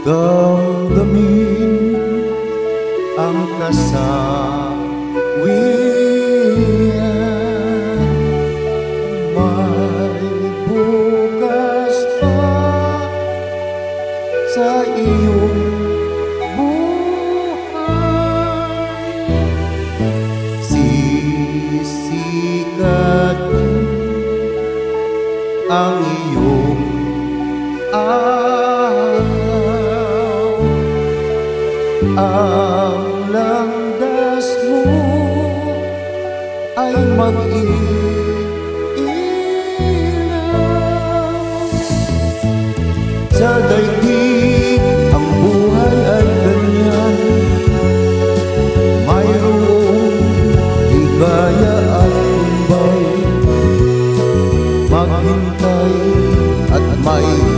Damdamin ang kasawian May bukas pa sa iyong buhay. Sisikat ang iyong Ang landas mo ay mag-iilaw Sa daigdig ang buhay ay ganyan. Mayroong higaya at tumbay Maghintay at may